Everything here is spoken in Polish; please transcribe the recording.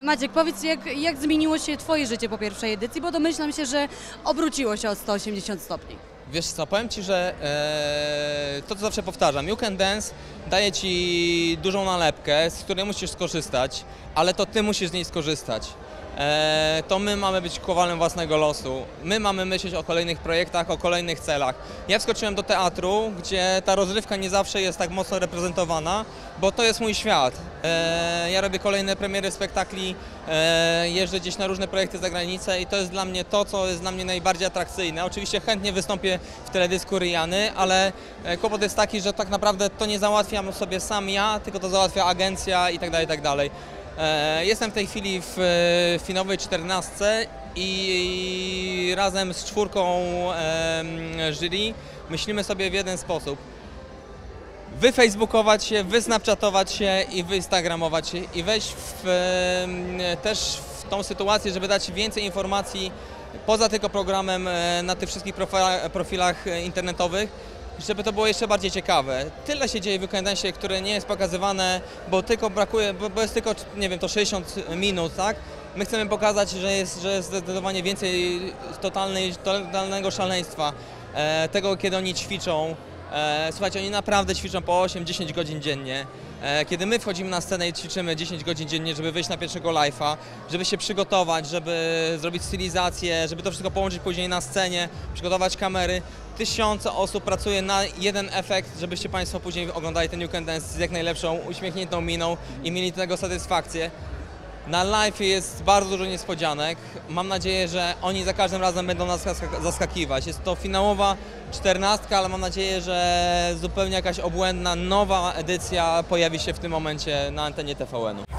Maciek, powiedz, jak, jak zmieniło się Twoje życie po pierwszej edycji, bo domyślam się, że obróciło się o 180 stopni. Wiesz co, powiem Ci, że e, to co zawsze powtarzam, You Can Dance daje Ci dużą nalepkę, z której musisz skorzystać, ale to Ty musisz z niej skorzystać. E, to my mamy być kowalem własnego losu. My mamy myśleć o kolejnych projektach, o kolejnych celach. Ja wskoczyłem do teatru, gdzie ta rozrywka nie zawsze jest tak mocno reprezentowana, bo to jest mój świat. E, ja robię kolejne premiery spektakli, e, jeżdżę gdzieś na różne projekty za granicę i to jest dla mnie to, co jest dla mnie najbardziej atrakcyjne. Oczywiście chętnie wystąpię w teledysku Ryjany, ale e, kłopot jest taki, że tak naprawdę to nie załatwiam sobie sam ja, tylko to załatwia agencja i tak dalej, tak. E, Jestem w tej chwili w e, finałowej 14 i razem z czwórką jury myślimy sobie w jeden sposób. Wyfacebookować się, wysnapchatować się i wyinstagramować się i wejść w, też w tą sytuację, żeby dać więcej informacji poza tylko programem e, na tych wszystkich profilach, e, internetowych, żeby to było jeszcze bardziej ciekawe. Tyle się dzieje w Weekendensie, które nie jest pokazywane, bo tylko brakuje, bo jest tylko, nie wiem, to 60 minut, tak? My chcemy pokazać, że jest, że jest zdecydowanie więcej totalnej, totalnego szaleństwa, e, tego kiedy oni ćwiczą. E, słuchajcie, oni naprawdę ćwiczą po 8-10 godzin dziennie. E, kiedy my wchodzimy na scenę i ćwiczymy 10 godzin dziennie, żeby wyjść na pierwszego live'a, żeby się przygotować, żeby zrobić stylizację, żeby to wszystko połączyć później na scenie, przygotować kamery. Tysiące osób pracuje na jeden efekt, żebyście Państwo później oglądali ten New Dance z jak najlepszą, uśmiechniętą miną i mieli tego satysfakcję. Na live jest bardzo dużo niespodzianek. Mam nadzieję, że oni za każdym razem będą nas zaskak- zaskakiwać. Jest to finałowa czternastka, ale mam nadzieję, że zupełnie jakaś obłędna, nowa edycja pojawi się w tym momencie na antenie TVN-u.